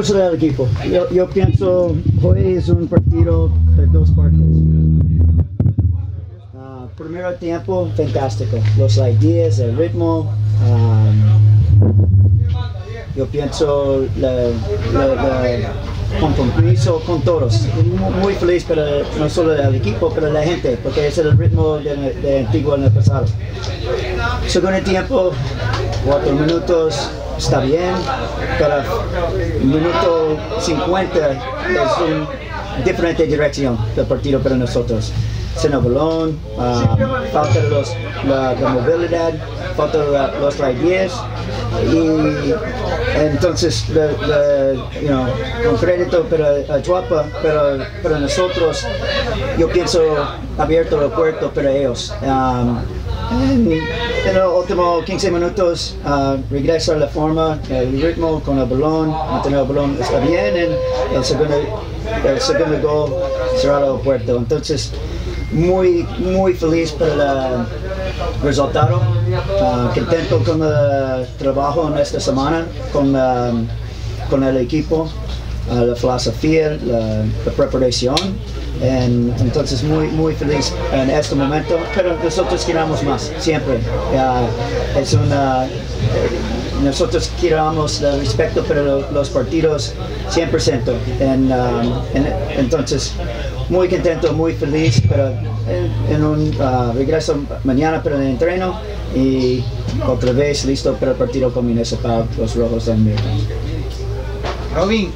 discurso del equipo. Yo, yo pienso hoy es un partido de dos partes. Ah, primero tiempo, fantástico. Los ideas, el ritmo. um, yo pienso la compromiso con todos. Mu- Muy feliz para no solo el equipo, pero la gente, porque es el ritmo de, de en el pasado. Segundo tiempo, cuatro minutos, está bien, pero minuto 50 es una diferente dirección del partido para nosotros. Sin el balón, ah, falta los, la, movilidad, falta la- los ideas y entonces la- con crédito para a Chuapa, pero para nosotros yo pienso abierto el puerto para ellos. Um, en, los últimos 15 minutos ah, regresa la forma, el ritmo con el balón, mantener el balón está bien, en el segundo, el segundo gol cerrado el puerto. Entonces, muy, muy feliz por el resultado, Ah, contento con el trabajo en esta semana, con, ah, con el equipo, la filosofía, la, la preparación. En- entonces muy muy feliz en este momento, pero nosotros queremos más, siempre. Ah, es una, nosotros queremos el respeto para lo- los partidos 100%. En, um, en- entonces, muy contento, muy feliz, pero en, un ah, regreso mañana para el entreno y otra vez listo para el partido con Municipal, los Rojos de América. Robin,